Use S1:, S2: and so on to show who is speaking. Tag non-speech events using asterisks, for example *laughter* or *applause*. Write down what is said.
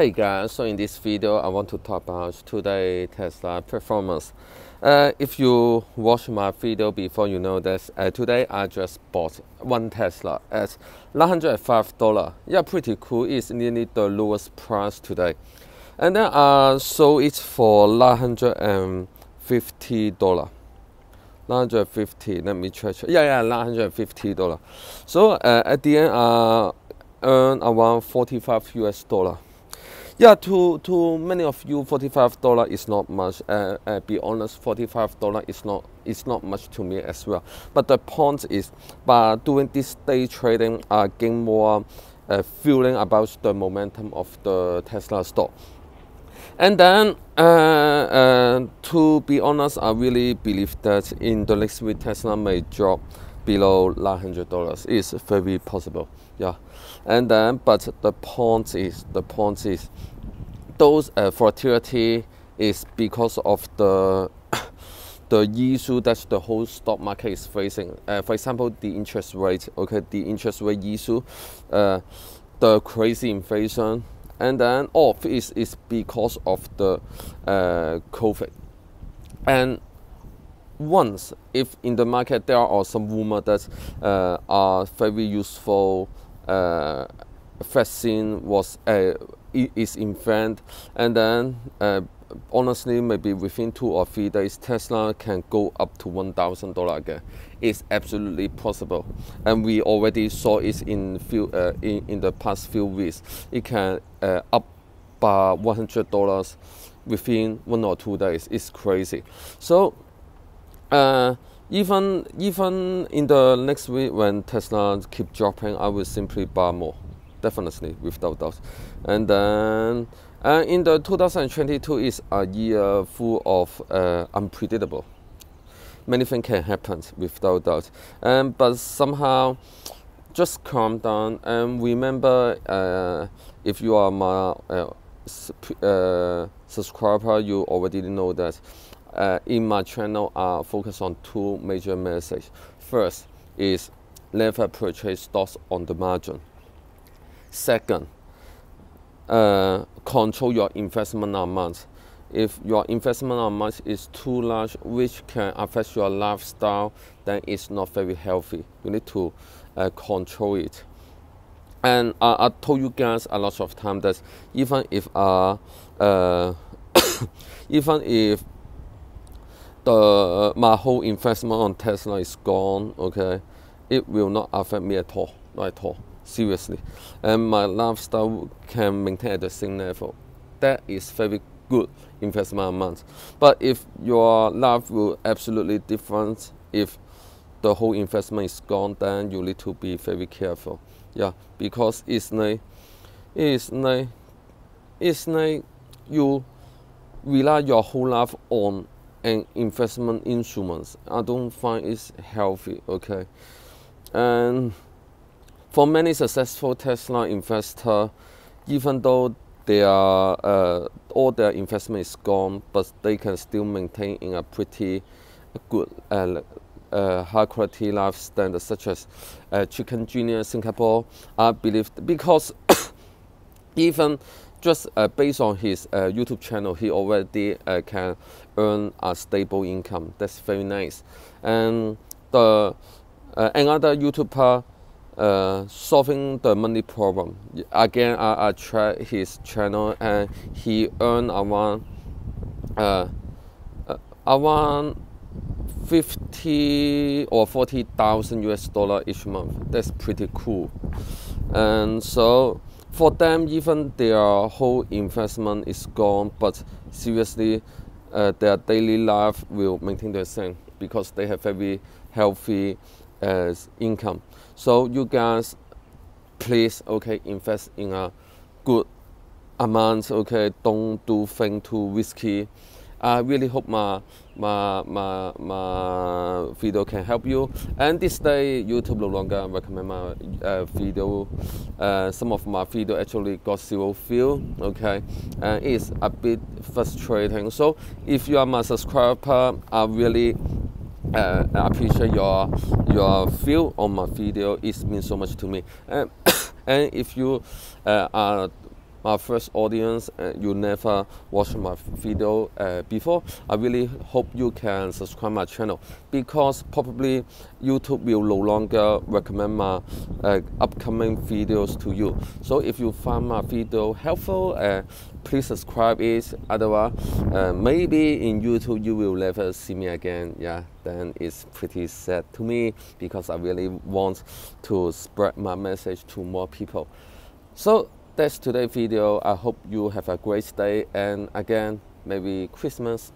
S1: Hey guys, so in this video I want to talk about today Tesla performance. Uh, if you watch my video before, you know that uh, today I just bought one Tesla at $905. Yeah, pretty cool. It's nearly the lowest price today. And then I sold it for $950. 950 let me check yeah yeah 950 dollar so uh, at the end i earn around 45 us dollar yeah, to, to many of you, forty-five dollar is not much. Uh, uh, be honest, forty-five dollar is not is not much to me as well. But the point is, by doing this day trading, I gain more uh, feeling about the momentum of the Tesla stock. And then, uh, uh, to be honest, I really believe that in the next week Tesla may drop below $900 is very possible yeah and then but the point is the point is those uh, volatility is because of the *coughs* the issue that the whole stock market is facing. Uh, for example, the interest rate. Okay, the interest rate issue, uh, the crazy inflation, and then all of is because of the uh, COVID. And once, if in the market there are some rumors that uh, are very useful uh, vaccine was uh, is invented, and then uh, honestly, maybe within two or three days, Tesla can go up to one thousand dollar again. It's absolutely possible, and we already saw it in few uh, in, in the past few weeks. It can uh, up by one hundred dollars within one or two days. It's crazy. So. Uh, even even in the next week when Tesla keep dropping, I will simply buy more, definitely without doubt. And then uh, in the 2022 is a year full of uh, unpredictable. Many things can happen without doubt. Um, but somehow, just calm down and remember uh, if you are my uh, uh, subscriber, you already know that uh, in my channel I focus on two major messages. First is never purchase stocks on the margin. Second, uh, control your investment amount. If your investment amount is too large, which can affect your lifestyle, then it's not very healthy. You need to uh, control it. And uh, I told you guys a lot of time that even if uh, uh *coughs* even if the my whole investment on Tesla is gone, okay, it will not affect me at all, not at all, seriously. And my lifestyle can maintain at the same level. That is very good investment amount. But if your life will absolutely different, if the whole investment is gone, then you need to be very careful. Yeah, because it's like, it's like, it's like you rely your whole life on an investment instruments. I don't find it's healthy, okay? And for many successful Tesla investor, even though they are, uh, all their investment is gone, but they can still maintain in a pretty good uh, uh, high quality life standard, such as uh, Chicken Genius Singapore. I believe because *coughs* even just uh, based on his uh, YouTube channel, he already uh, can earn a stable income. That's very nice. And the uh, another YouTuber uh, solving the money problem. Again, I, I tried his channel and he earned around uh, around 50 or 40,000 US dollar each month. That's pretty cool. And so for them, even their whole investment is gone, but seriously, uh, their daily life will maintain the same because they have very healthy uh, income. So you guys, please, okay, invest in a good amount. Okay, don't do thing too risky. I really hope my my my my video can help you. And this day, YouTube no longer recommend my uh, video. Uh, some of my video actually got zero view. Okay, and it's a bit frustrating. So if you are my subscriber, I really uh, appreciate your your view on my video. It means so much to me. And, *coughs* and if you uh, are my first audience. Uh, you never watched my video uh, before. I really hope you can subscribe my channel because probably YouTube will no longer recommend my uh, upcoming videos to you. So if you find my video helpful, uh, please subscribe it. Otherwise, uh, maybe in YouTube you will never see me again. Yeah, then it's pretty sad to me because I really want to spread my message to more people. So that's today's video. I hope you have a great day and again, maybe Christmas